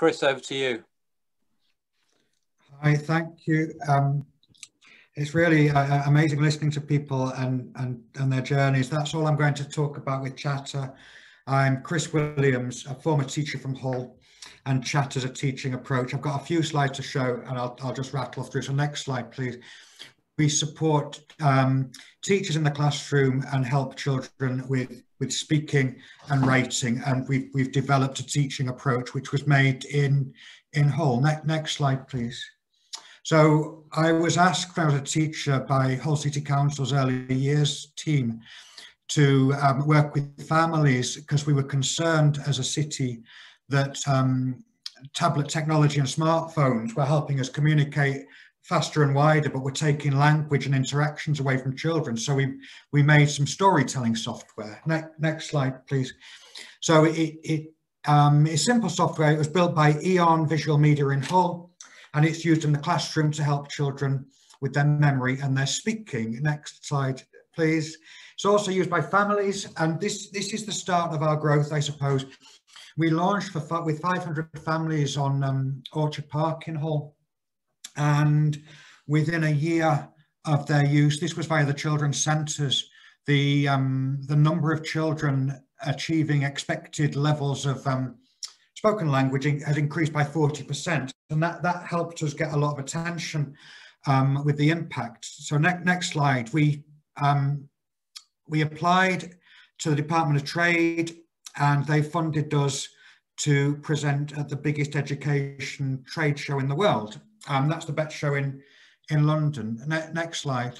Chris, over to you. Hi, thank you. Um, it's really uh, amazing listening to people and, and, and their journeys. That's all I'm going to talk about with Chatta. I'm Chris Williams, a former teacher from Hull, and Chatta's a teaching approach. I've got a few slides to show, and I'll, I'll just rattle through. So next slide, please. We support um, teachers in the classroom and help children with, with speaking and writing. And we've, we've developed a teaching approach, which was made in, in Hull. Ne next slide, please. So I was asked was a teacher by Hull City Council's early years team to um, work with families because we were concerned as a city that um, tablet technology and smartphones were helping us communicate faster and wider, but we're taking language and interactions away from children. So we we made some storytelling software. Ne next slide, please. So it, it um, it's simple software. It was built by Eon Visual Media in Hull, and it's used in the classroom to help children with their memory and their speaking. Next slide, please. It's also used by families, and this, this is the start of our growth, I suppose. We launched for, with 500 families on um, Orchard Park in Hull, and within a year of their use, this was via the children's centres, the, um, the number of children achieving expected levels of um, spoken language has increased by 40%. And that, that helped us get a lot of attention um, with the impact. So ne next slide, we, um, we applied to the Department of Trade and they funded us to present at the biggest education trade show in the world. Um, that's the BETT show in, in London. Ne next slide.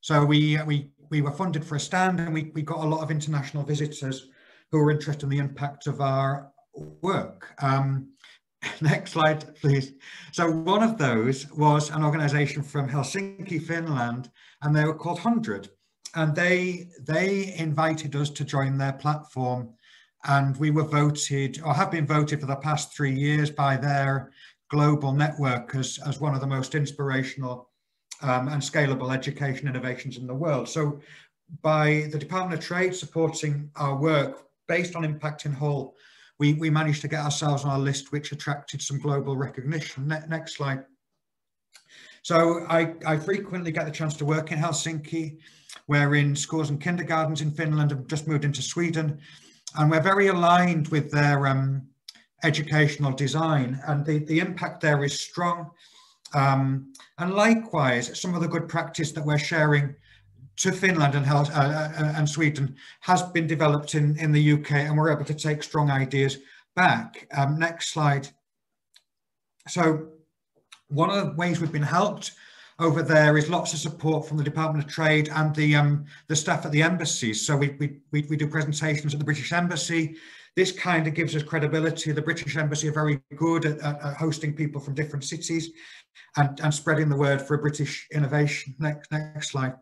So we, we, we were funded for a stand and we, we got a lot of international visitors who were interested in the impact of our work. Um, next slide, please. So one of those was an organization from Helsinki, Finland, and they were called HundrED. And they, they invited us to join their platform. And we were voted, or have been voted for the past three years by their global network as, as one of the most inspirational um, and scalable education innovations in the world. So by the Department of Trade supporting our work based on Impact in Hull, we, we managed to get ourselves on a list which attracted some global recognition. Ne next slide. So I, I frequently get the chance to work in Helsinki. We're in schools and kindergartens in Finland, I've just moved into Sweden, and we're very aligned with their um, educational design and the, the impact there is strong. Um, and likewise, some of the good practice that we're sharing to Finland and, uh, uh, and Sweden has been developed in, in the UK and we're able to take strong ideas back. Um, next slide. So one of the ways we've been helped over there is lots of support from the Department of Trade and the um, the staff at the embassies. So we, we, we, we do presentations at the British Embassy, this kind of gives us credibility. The British Embassy are very good at, at hosting people from different cities and, and spreading the word for a British innovation. Next, next slide.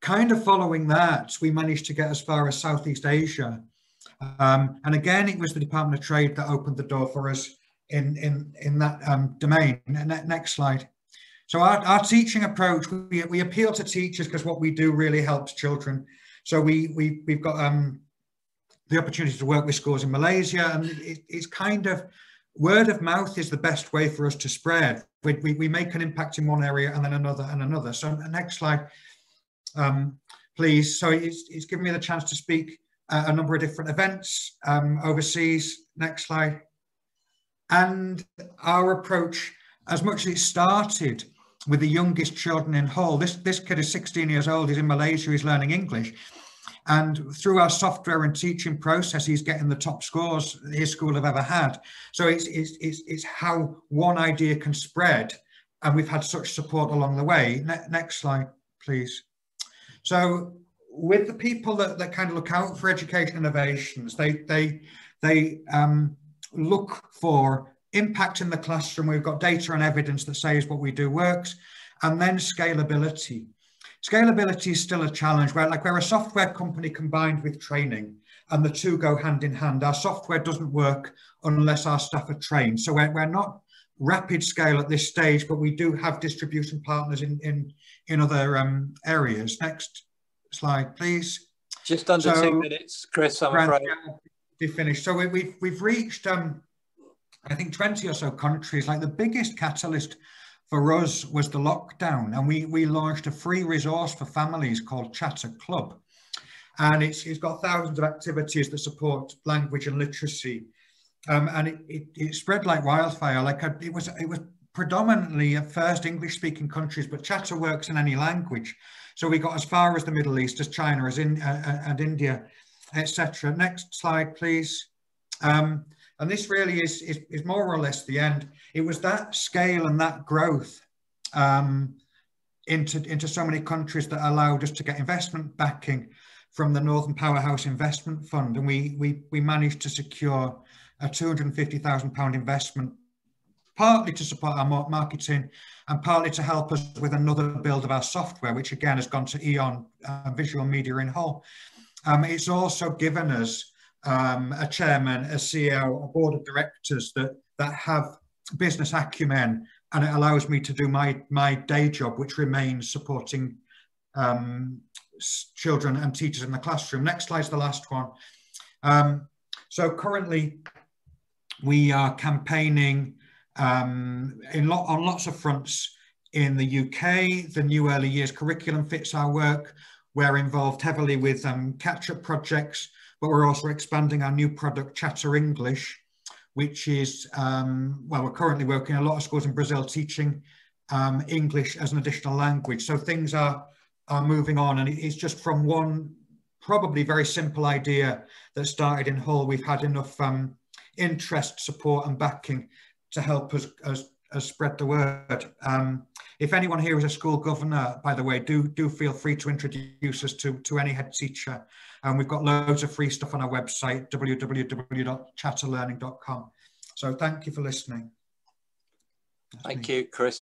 Kind of following that, we managed to get as far as Southeast Asia. Um, and again, it was the Department of Trade that opened the door for us in, in, in that um, domain. Next slide. So our, our teaching approach, we, we appeal to teachers because what we do really helps children. So we, we, we've got um, the opportunity to work with schools in Malaysia, and it, it's kind of word of mouth is the best way for us to spread. We, we, we make an impact in one area and then another and another. So next slide, um, please. So it's, it's given me the chance to speak at a number of different events um, overseas. Next slide. And our approach, as much as it started with the youngest children in Hull, this, this kid is 16 years old, he's in Malaysia, he's learning English. And through our software and teaching process, he's getting the top scores his school have ever had. So it's, it's, it's, it's how one idea can spread. And we've had such support along the way. Ne next slide, please. So with the people that, that kind of look out for education innovations, they, they, they um, look for impact in the classroom. We've got data and evidence that says what we do works, and then scalability. Scalability is still a challenge where like we're a software company combined with training and the two go hand in hand. Our software doesn't work unless our staff are trained. So we're, we're not rapid scale at this stage, but we do have distribution partners in, in, in other um, areas. Next slide, please. Just under so, two minutes, Chris, I'm afraid. Be finished. So we, have we've, we've reached um, I think 20 or so countries. Like the biggest catalyst for us was the lockdown, and we we launched a free resource for families called Chatta Club, and it's it's got thousands of activities that support language and literacy, um, and it, it, it spread like wildfire. Like a, it was it was predominantly at first English speaking countries, but Chatta works in any language. So we got as far as the Middle East, as China, as in uh, uh and India, etc. Next slide, please. Um, and this really is, is, is, more or less the end. It was that scale and that growth um, into, into so many countries that allowed us to get investment backing from the Northern Powerhouse Investment Fund. And we, we, we managed to secure a £250,000 investment, partly to support our marketing and partly to help us with another build of our software, which again has gone to Eon uh, Visual Media in Hull. Um, it's also given us um, a chairman, a CEO, a board of directors that that have business acumen, and it allows me to do my my day job, which remains supporting um, children and teachers in the classroom. Next slide's the last one. Um, so currently, we are campaigning um, in on lots of fronts in the UK. The new early years curriculum fits our work. We're involved heavily with um, catch-up projects but we're also expanding our new product, Chatta English, which is, um, well, we're currently working in a lot of schools in Brazil teaching um, English as an additional language. So things are, are moving on and it's just from one probably very simple idea that started in Hull. We've had enough um, interest, support and backing to help us, us, us spread the word. Um, if anyone here is a school governor, by the way, do, do feel free to introduce us to, to any head teacher and we've got loads of free stuff on our website, www.chatterlearning.com. So thank you for listening. That's thank me. you, Chris.